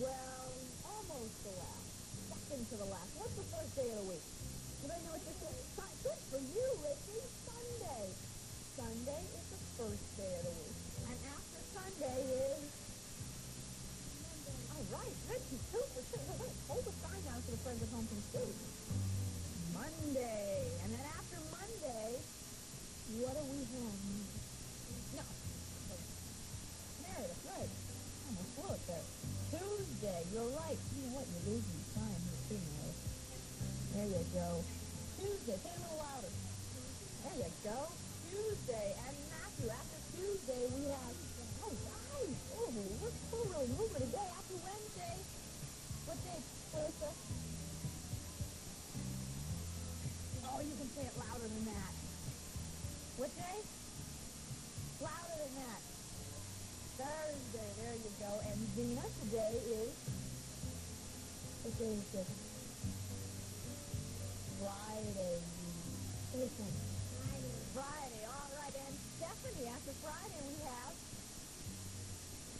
Well, almost the last. Second to the last. What's the first day of the week? Anybody know what this is? Sun- Good for you, Richie. Sunday. Sunday is the first day of the week. And after Sunday is... All right, Ricky, two for two. Wait, wait, hold the sign down so the friends at home can see. Monday. And then after Monday, what do we have? No. Meredith, right. Almost blew it there. Tuesday, you're right. You know what? You're losing time here, too, Meredith. There you go. Tuesday, say it a little louder. There you go. Tuesday. And Matthew, after Tuesday, we have... Oh, nice. Oh, we're, we're really moving today. After Wednesday, what day, Clarissa? Oh, you can say it louder than that. What day? Louder than that. Thursday, there you And today is... What day is this? Friday. Listen. Friday. Friday, all right. And Stephanie, after Friday we have...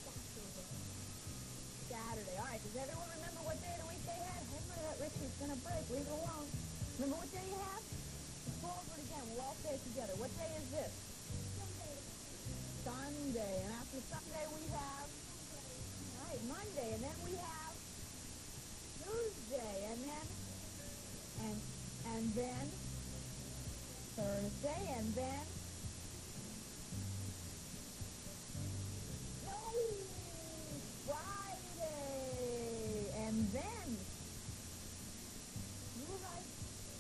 Saturday. Saturday. All right, does everyone remember what day of the week they had? Remember that Richie's going to break. Leave it alone. Remember what day you have? Let's go over it again. We'll all say it together. What day is this? Monday. And then we have Tuesday. And then... And, and then... Thursday. And then... No! Friday. And then... You're right.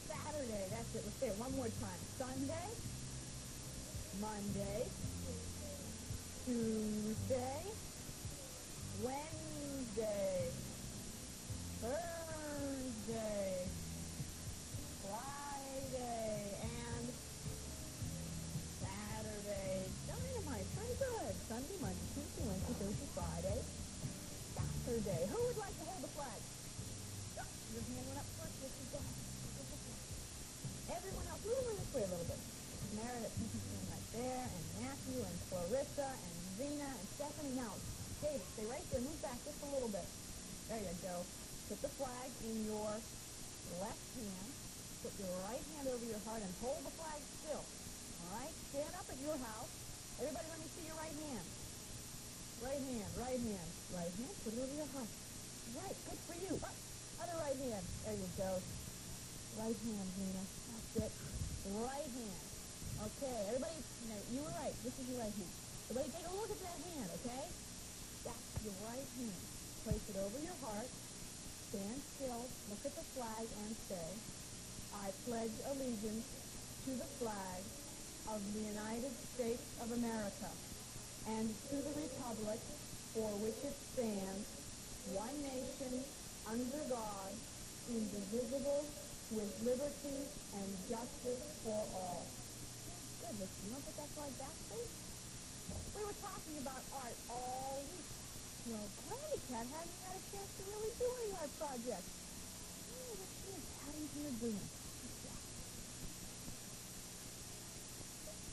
Saturday. That's it. Let's say it one more time. Sunday. Monday. Tuesday, Wednesday, Thursday, Friday, and Saturday. Dynamite, pretty good. Sunday, Monday, Tuesday, Wednesday, Thursday, Friday, Saturday. Who would like to hold the flag? Oh, Your hand went up first. This is go. Everyone else, move this way a little bit. Meredith, you can stand right there, and Matthew, and Clarissa, and Zena, and Stephanie. Now, David, stay right there. Move back just a little bit. There you go. Put the flag in your left hand. Put your right hand over your heart and hold the flag still. All right? Stand up at your house. Everybody, let me see your right hand. Right hand, right hand, right hand. Put it over your heart. Right, good for you. Up. Other right hand. There you go. Right hand, Zena. That's it. Hand. Okay, everybody, no, you were right. This is your right hand. Everybody take a look at that hand, okay? That's your right hand. Place it over your heart. Stand still. Look at the flag and say, I pledge allegiance to the flag of the United States of America and to the republic for which it stands, one nation, under God, indivisible, with liberty and justice for all. Goodness, you want to put that flag back, please? We were talking about art all week. Well, Granny Cat hadn't had a chance to really do any art projects. Oh, let's see what Patty's here doing.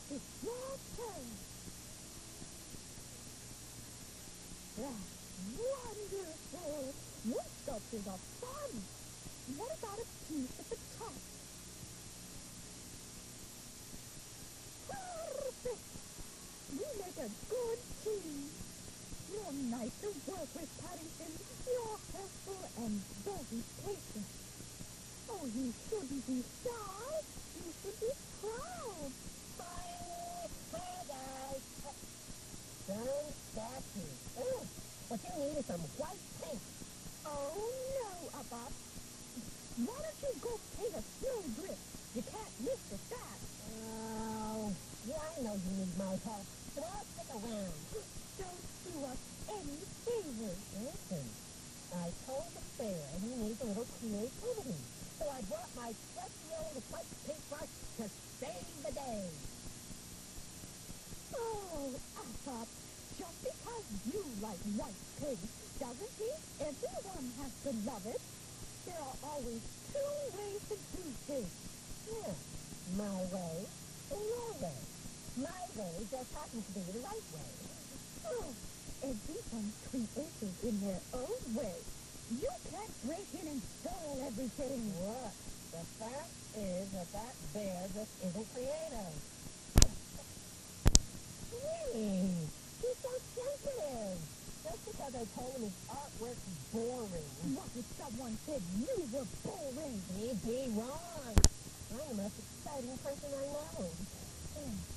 It's your turn. That's wonderful. Your sculptures are fun. What about a piece at a good team. You're nice to work with, Paddington. You're helpful and very patient. Oh, you shouldn't be shy. You should be proud. My bad eyes. Don't stop me. Oh, what you need is some white paint. Oh, no, Abba. Why don't you go paint a snow drift? You can't miss the shot. Oh, yeah, I know you need my help thrashing around. Don't do us any favors. Listen, I told the bear he needs a little creativity, so I brought my trusty old white paintbrush to save the day. Oh, I thought just because you like white paint doesn't mean everyone has to love it. There are always two ways to do things. Yeah, my way and your way. My way just happens to be the right way. Oh, everyone creative in their own way. You can't break in and steal everything. What? The fact is that that bear just isn't creative. Really? He's so sensitive. Just because I told him his artwork's boring. What if someone said you were boring? He'd be wrong. I'm the most exciting person I know. Hmm.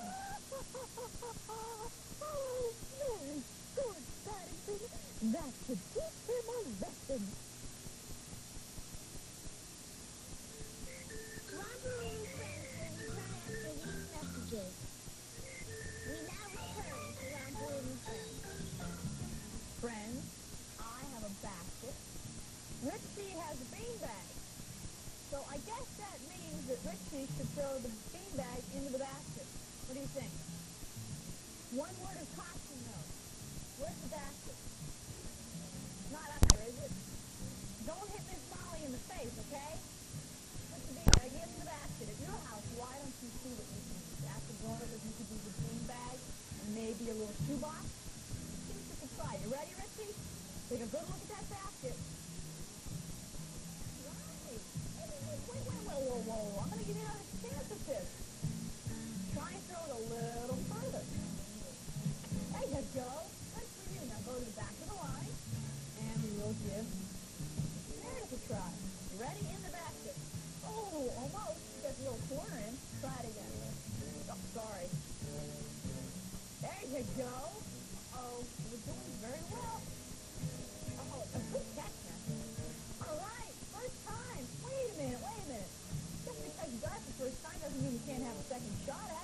got it.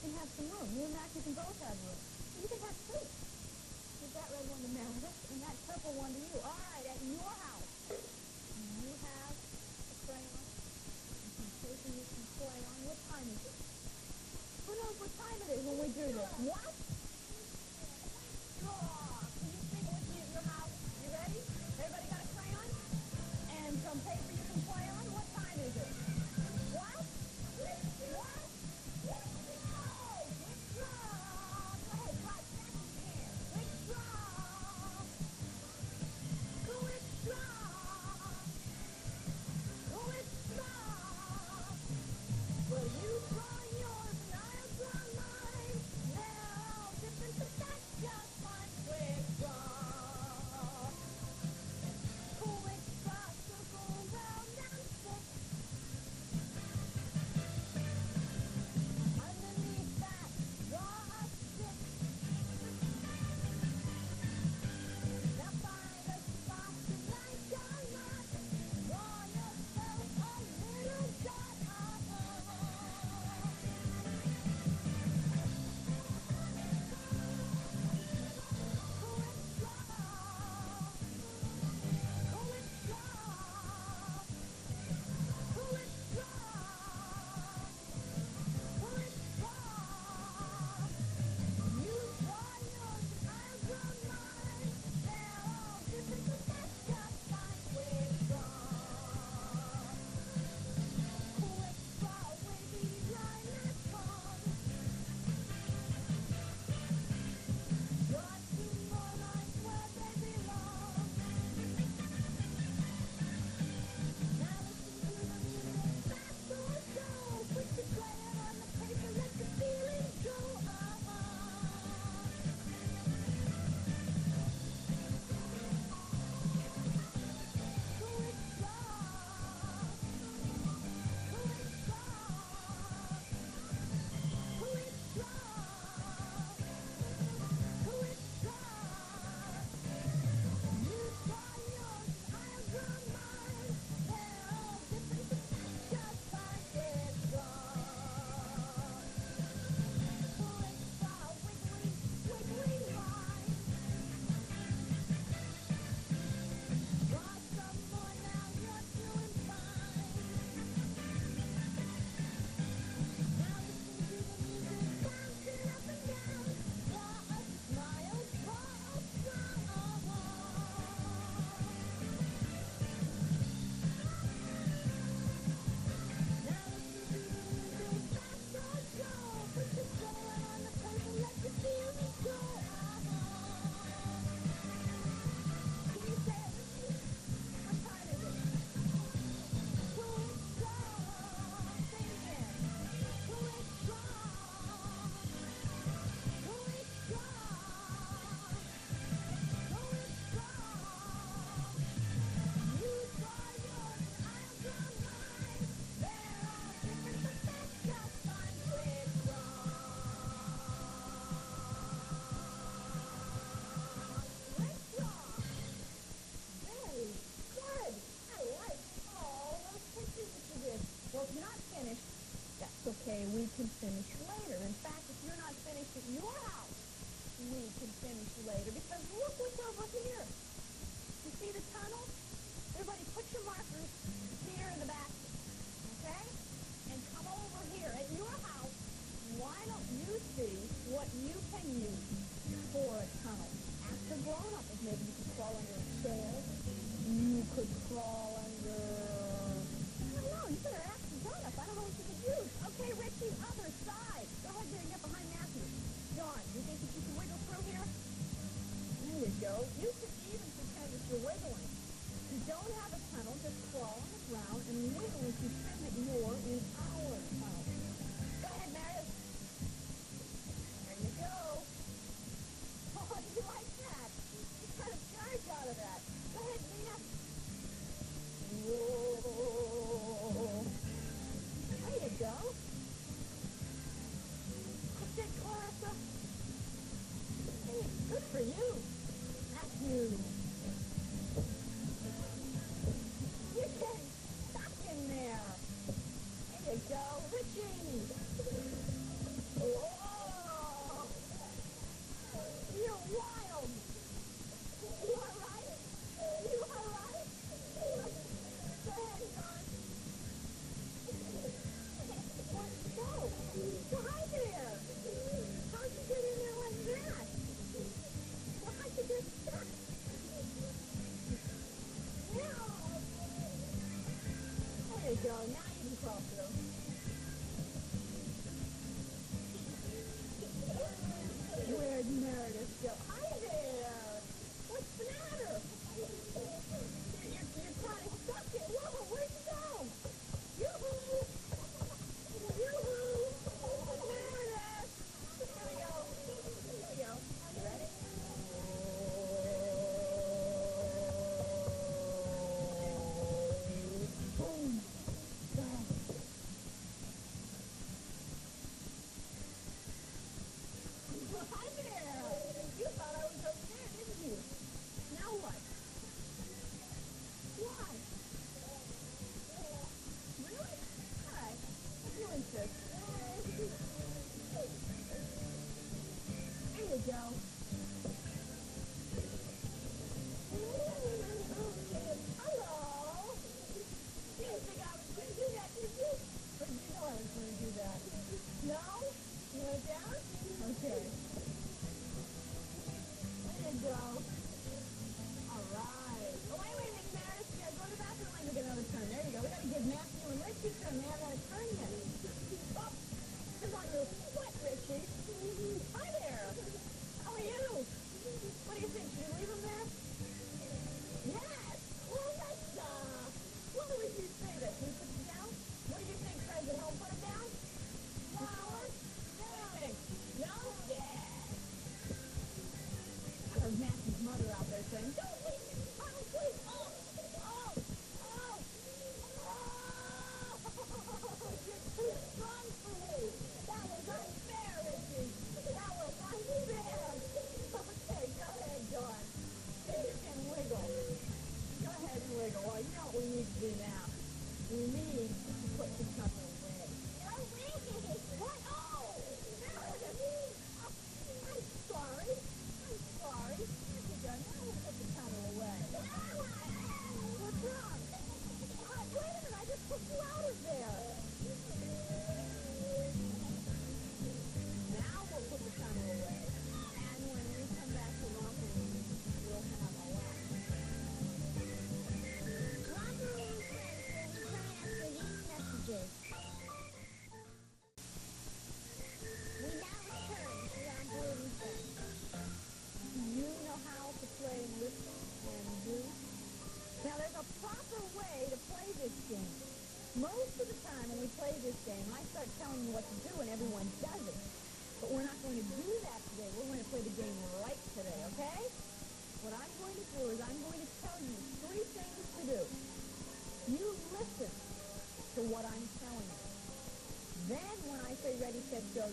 can have some room. You and Max, you can both have room. You can have two. Give that red one to Meredith and that purple one to you. All right, at your house. You have a crayon. You can take and you can play on. What time is it? Who knows what time it is when we do this? What? way we can finish though, you can even pretend that you're wiggling. If you don't have a tunnel, just crawl on the ground and wiggle if you can. Yeah.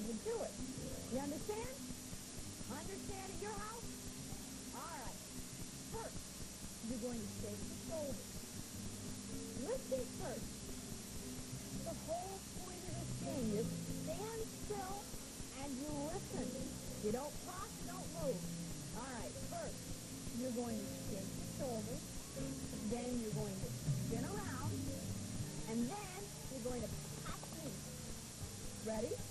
to do it. You understand? Understand at your house? All right. First, you're going to shave the shoulders. Listen first. The whole point of this thing is stand still and you listen. You don't talk, you don't move. All right, first, you're going to shake the shoulders. Then you're going to spin around. And then you're going to pass me. Ready?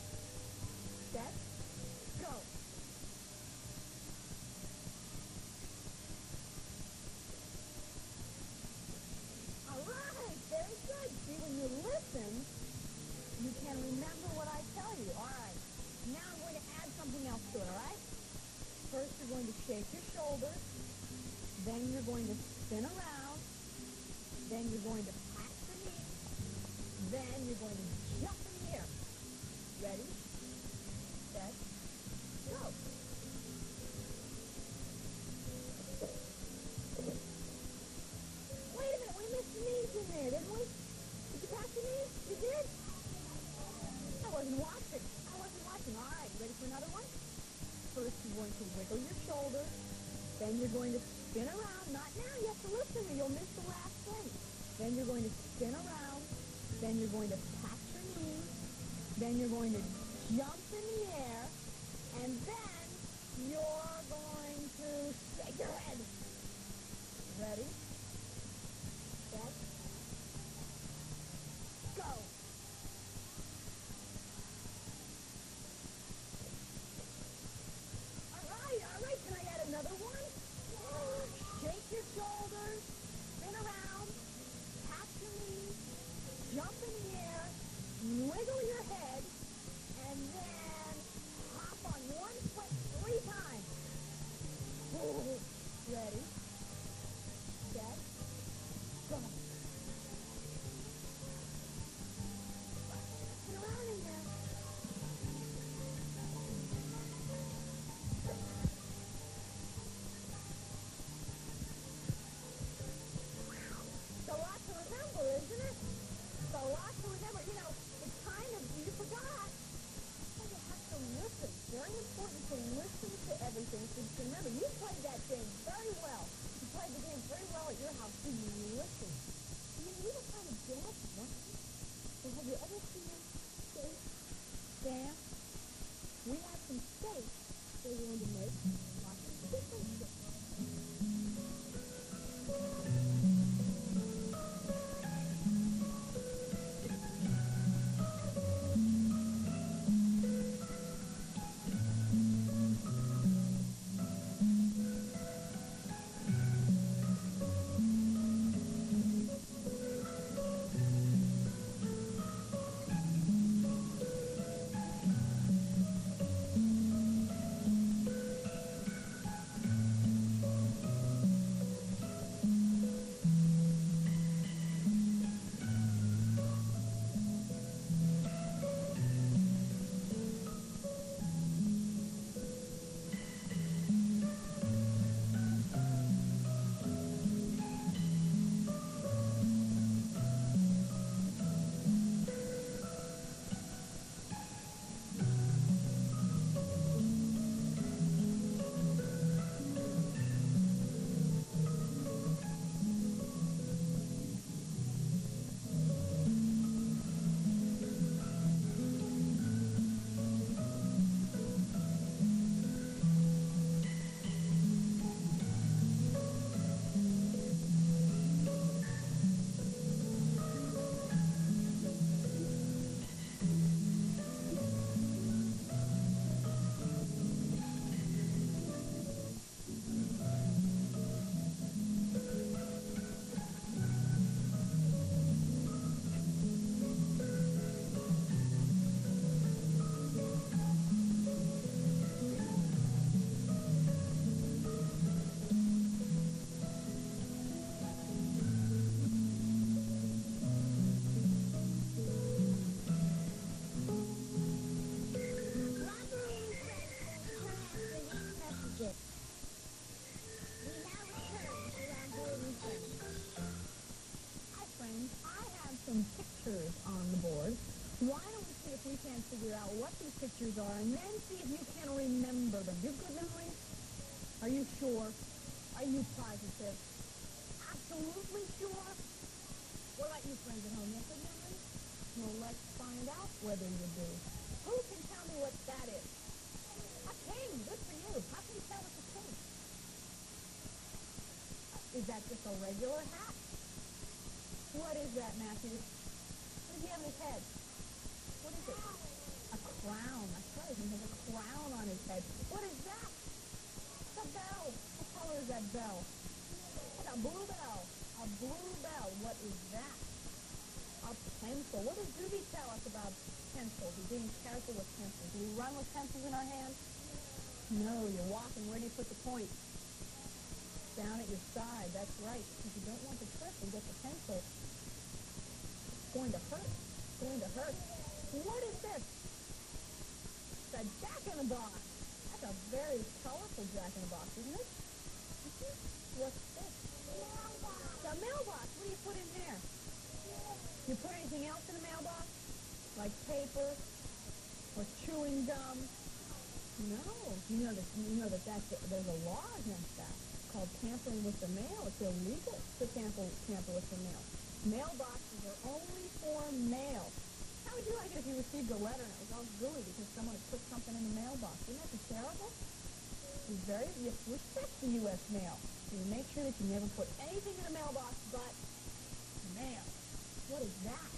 out what these pictures are and then see if you can remember them. You have good memories? Are you sure? Are you positive? Absolutely sure? What about you friends at home? You have good? Well, let's find out whether you do. Who can tell me what that is? A king. Good for you. How can you tell it's a king? Is that just a regular hat? What is that, Matthew? That bell? A blue bell. A blue bell. What is that? A pencil. What does Judy tell us about pencils? We're being careful with pencils. Do we run with pencils in our hands? No, you're walking. Where do you put the point? Down at your side. That's right. Because you don't want to trip and get the pencil. It's going to hurt. It's going to hurt. What is this? It's a jack in the box. That's a very colorful jack in the box, isn't it? What's this? The mailbox. What do you put in there? You put anything else in the mailbox? Like paper or chewing gum? No. You know that you know that that's there's a law against that called tampering with the mail. It's illegal to tamper tamper with the mail. Mailboxes are only for mail. How would you like it if you received a letter and it was all gooey because someone had put something in the mailbox? Wouldn't that terrible? You very you respect the U.S. mail. You make sure that you never put anything in the mailbox but mail. What is that?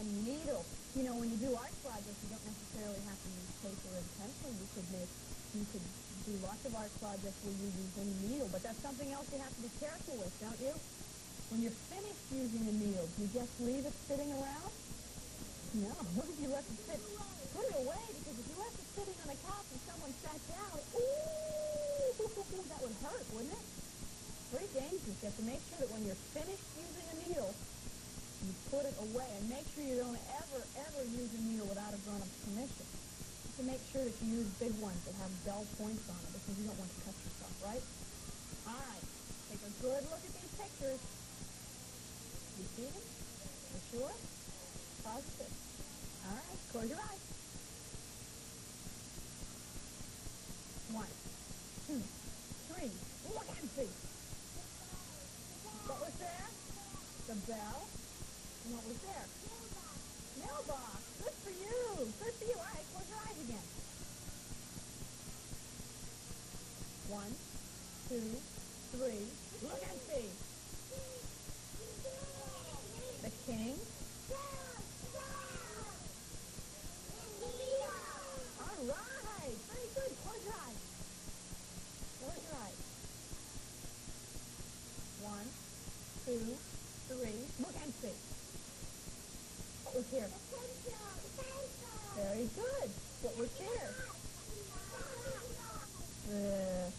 A needle. You know, when you do art projects, you don't necessarily have to use paper and pencil. You could make, you could do lots of art projects where you use a needle, but that's something else you have to be careful with, don't you? When you're finished using a needle, do you just leave it sitting around? No. You left it sit? Put it away, because if you left it sitting on a couch and someone sat down, ooh, that would hurt, wouldn't it? Very dangerous. You have to make sure that when you're finished using a needle, you put it away and make sure you don't ever, ever use a needle without a grown-up's permission. To make sure that you use big ones that have dull points on it because you don't want to cut yourself, right? All right. Take a good look at these pictures. You see them? You sure? Positive. All right. Close your eyes. One, two, three. Look and see. What was there? The bell. And what was there? Mailbox. Good for you. Good for you. All right, close your eyes again. One, two, three. Look and see. The king. All right. Very good. Close your eyes. Close your eyes. One, two, three. Look and see. What was here? Very good. What was here? The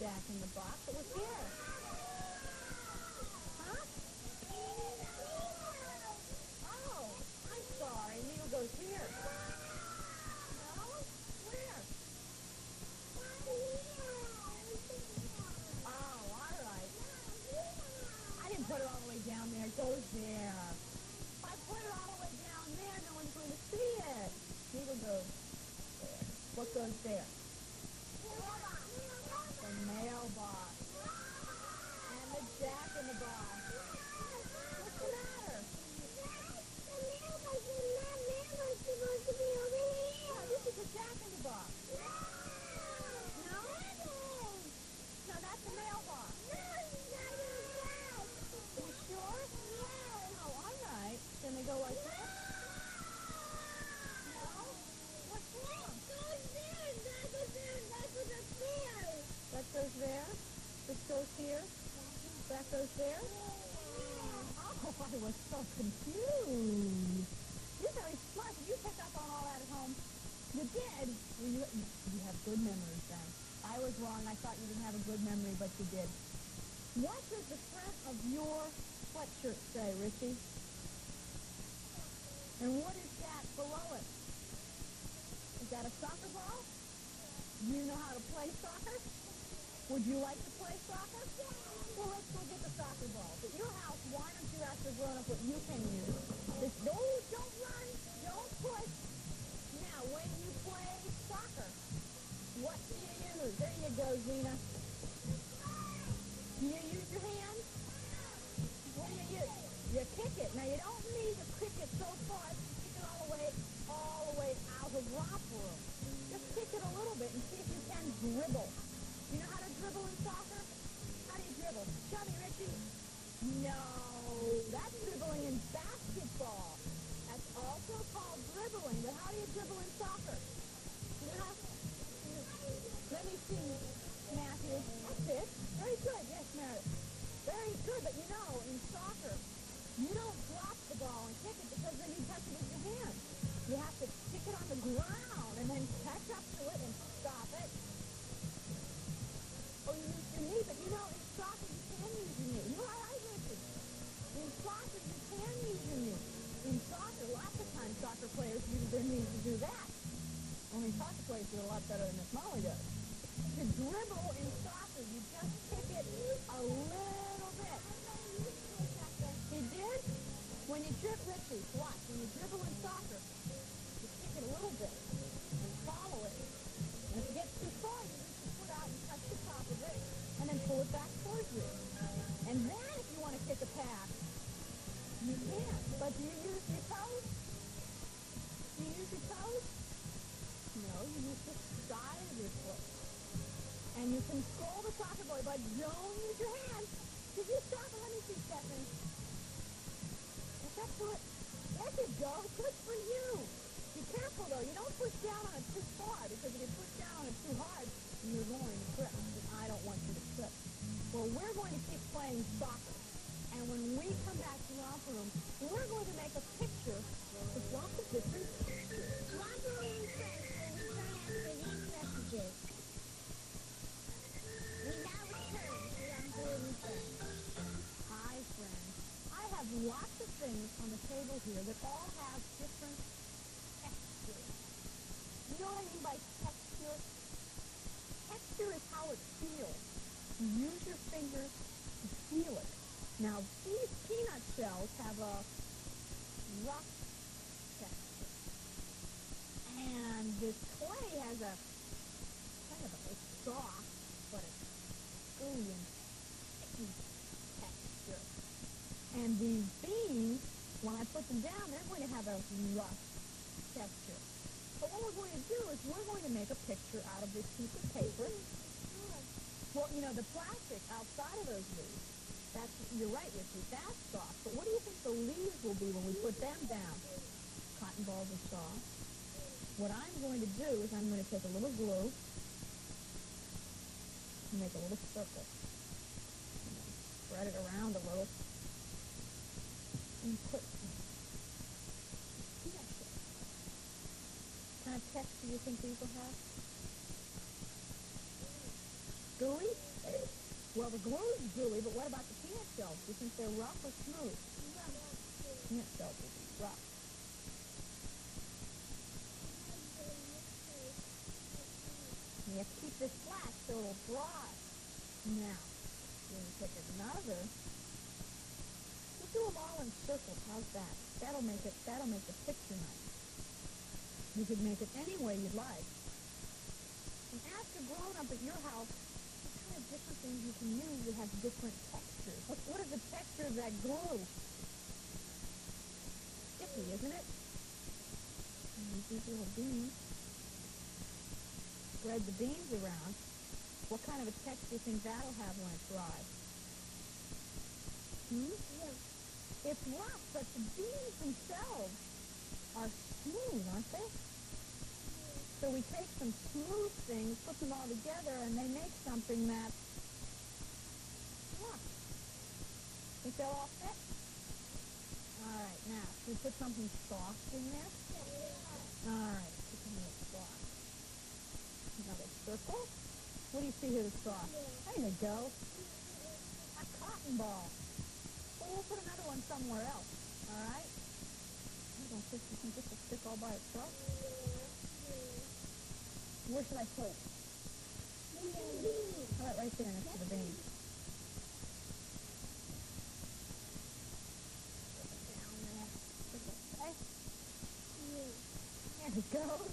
Jack in the Box. What was here? Huh? Oh, I'm sorry. Goes here. No? Where? Oh, all right. I didn't put it all the way down there. Goes there. What goes there? The mailbox. And the jack in the box. What's the matter? Oh, this is a jack in the? No, that's a mailbox. You sure? Oh, all right. Can they go like this? No? What's wrong? That goes there. This goes here. That goes there. Oh, I was so confused. You're very smart. You pick up on all that at home? You did? Well, you, you have good memories then. I was wrong. I thought you didn't have a good memory, but you did. What does the front of your sweatshirt say, Richie? And what is that below it? Is that a soccer ball? You know how to play soccer? Would you like to play soccer? Well, let's go get the soccer balls. At your house, why don't you ask the grown-up what you can use? Just, no, don't run, don't push. Now, when you play soccer, what do you use? There you go, Zena. Do you use your hands? What do you use? You kick it. Now, you don't need to to keep we're going to make a picture out of this piece of paper. Well, you know, the plastic outside of those leaves, that's, you're right, Richie, that's soft. But what do you think the leaves will be when we put them down? Cotton balls are soft. What I'm going to do is I'm going to take a little glue and make a little circle. Spread it around a little and put peanut shells. What kind of texture do you think these will have? Gooey? Well, the glue is gooey, but what about the peanut shells? Do you think they're rough or smooth? Peanut shells will be rough. You have to keep this flat so it'll dry. Now, you take another. We'll do them all in circles. How's that? That'll make it. That'll make the picture nice. You could make it any way you'd like. And ask a grown up at your house what kind of different things you can use that have different textures. What, what is the texture of that glue? Sticky, isn't it? And these little beans. Spread the beans around. What kind of a texture do you think that'll have when it dries? Hmm? It's rough, but the beans themselves are smooth, aren't they? So we take some smooth things, put them all together, and they make something that rough. Think they'll all fit? All right, now, should we put something soft in there? All right, put something soft. Another circle. What do you see here that's soft? There you go. A cotton ball. Well, we'll put another one somewhere else. All right? Don't think you this will stick all by itself? Where should I put it? All right, right there next to the. Okay. There it goes.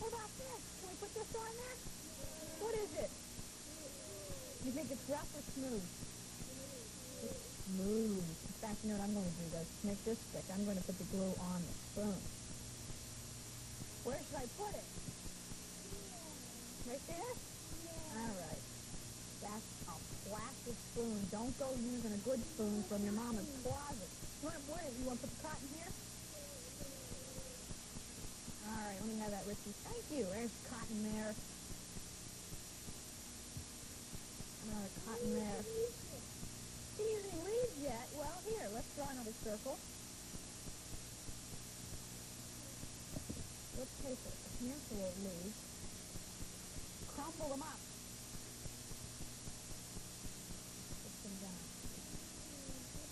What about this? Can we put this on there? What is it? You think it's rough or smooth? It's smooth. Fact, you know what I'm going to do though? To make this stick, I'm going to put the glue on the spoon. Where should I put it? Right there? All right. That's, I'll splash this don't go using a good spoon from your mama's closet. You want to put it? You want to put the cotton here? All right, let me have that, Richie. Thank you. There's cotton there. Another cotton there. Didn't use any leaves yet. Well, here, let's draw another circle. Let's take a handful of leaves, crumble them up. Put them down.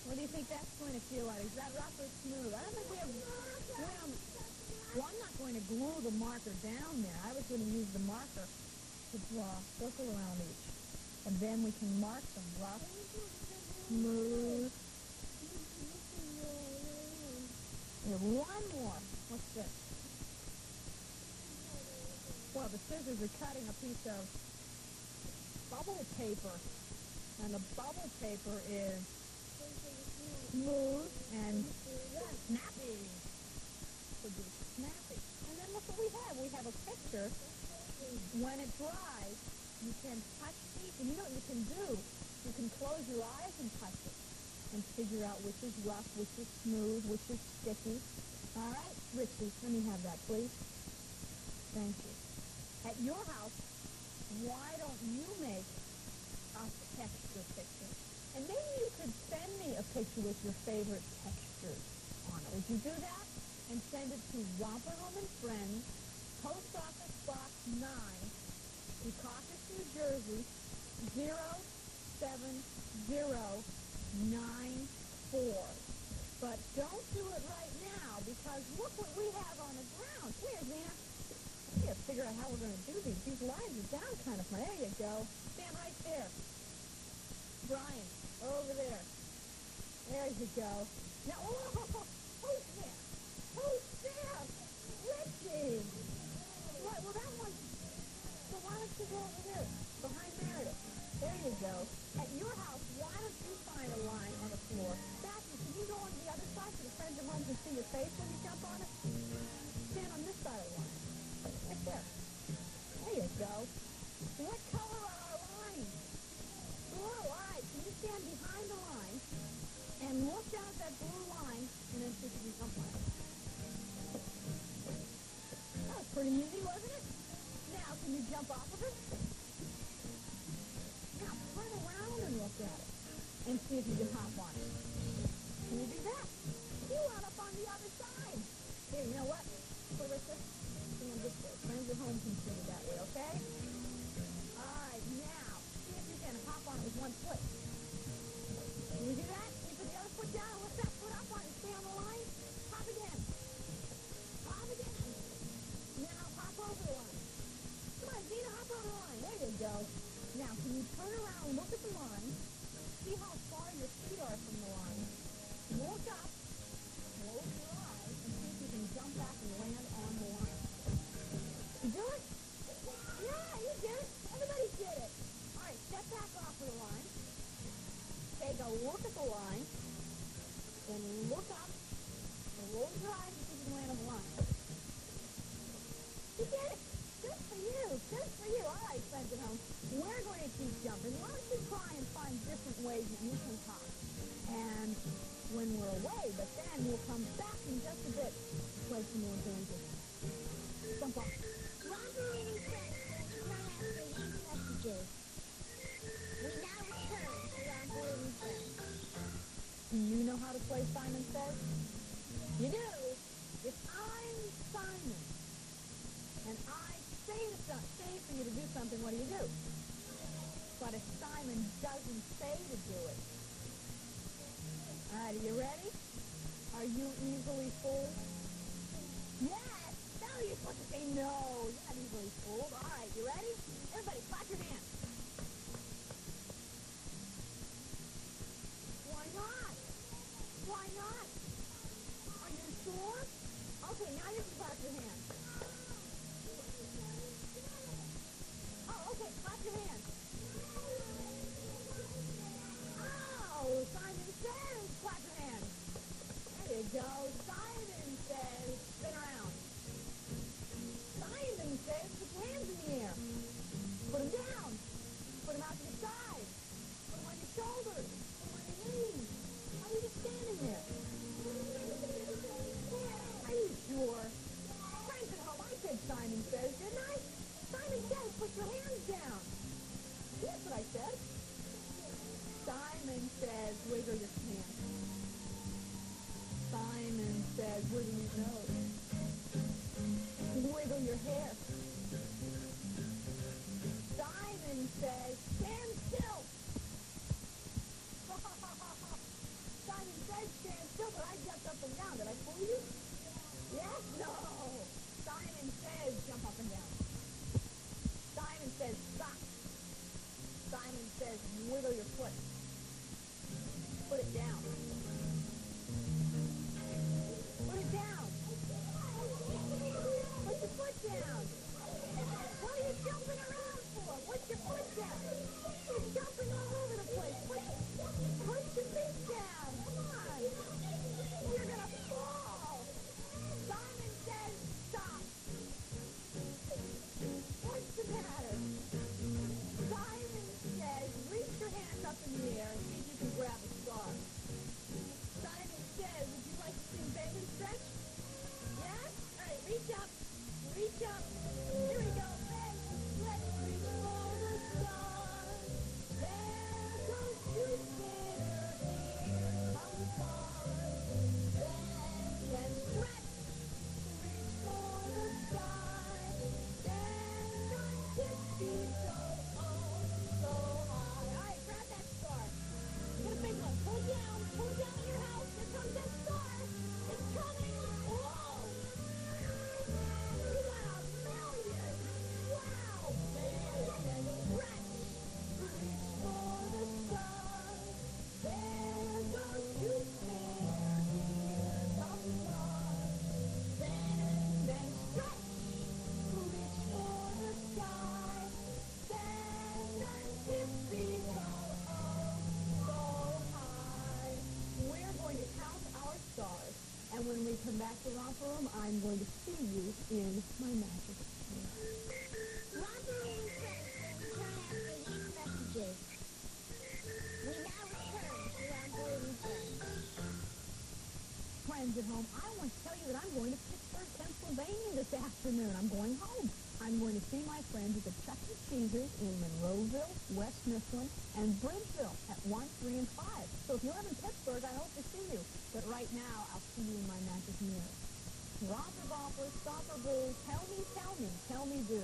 What do you think that's going to feel like? Is that rough or smooth? I don't think we have. We don't, well, I'm not going to glue the marker down there. I was going to use the marker to draw a circle around each. And then we can mark them rough, smooth. Have one more. What's this? Well, the scissors are cutting a piece of bubble paper. And the bubble paper is smooth and snappy. Would be snappy. And then look what we have. We have a picture. When it dries, you can touch these, and you know what you can do? You can close your eyes and touch it and figure out which is rough, which is smooth, which is sticky. All right, Richie, let me have that, please. Thank you. At your house, why don't you make a texture picture? And maybe you could send me a picture with your favorite textures on it. Would you do that? And send it to Romper Room and Friends, Post Office Box 9, Secaucus, New Jersey, 07094. But don't do it right now because look what we have on the ground. Here, Zena. We gotta figure out how we're gonna do these. These lines are down kind of far. There you go. Stand right there. Brian, over there. There you go. Now, oh, who's there? Who's there? Richie. What? Well, that one. So why don't you go over there, behind Meredith? There you go. At your house, why don't you find a line on the floor? Matthew, can you go on the other side so the friends at home can see your face when you jump on it? Stand on this side of the line. Right there. There you go. What color are our lines? Blue. Right. Can you stand behind the line and look down at that blue line and then see if you can jump on it? That was pretty easy, wasn't it? Now, can you jump off of it? Now, turn around and look at it and see if you can hop on it. Can you do that? You wound up on the other side. Here, you know what? Clarissa, stand this way. Friends at home can see you that way, okay? All right, now, see if you can hop on it with one foot. Can you do that? You put the other foot down and lift that foot up on it. Stay on the line. Hop again. Hop again. Now hop over the line. Come on, Zena, hop over the line. There you go. Now, can you turn around and look look at the line. Then look up and roll your eyes and see the line. You did it. Good for you. Good for you. All right, friends at home. We're going to keep jumping. Why don't you try and find different ways that you can hop? And when we're away, but then we'll come back in just a bit to play some more games. Jump off. Romper and Friends messages. You know how to play Simon Says? You do? If I'm Simon and I say, to some, say for you to do something, what do you do? But if Simon doesn't say to do it, all right, are you ready? Are you easily fooled? Yes! No, you're supposed to say no. You're not easily fooled. All right, you ready? Everybody, clap your hands. Why not? Why not? Are you sure? Okay, now you can clap your hands. Oh, okay, clap your hands. Oh, Simon says clap your hands. There you go. to you, my magic mirror. Romper bomper, stomper boo, tell me, tell me, tell me do.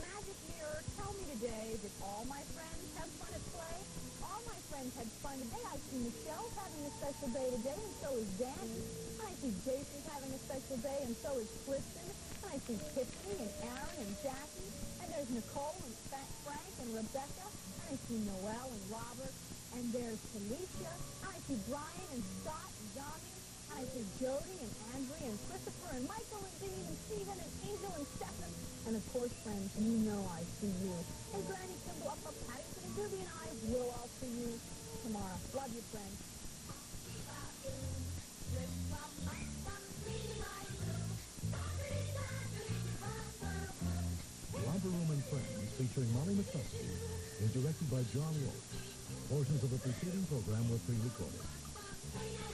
Magic mirror, tell me today, did all my friends have fun at play? All my friends had fun today. I see Michelle having a special day today, and so is Dan. I see Jason having a special day, and so is Kristen. I see Tiffany and Aaron and Jackie, and there's Nicole and Frank and Rebecca. I see Noel and Robert, and there's Felicia. I see Brian and Scott and Johnny. I see Jody and Andrea and Christopher and Michael and Dean and Steven and Angel and Stefan. And of course, friends, you know I see you. And Granny Kimball, up up Patterson and Ruby and I will all see you tomorrow. Love you, friends. Romper Room and Friends, featuring Molly McCluskey, is directed by John Wolfe. Portions of the preceding program were pre-recorded.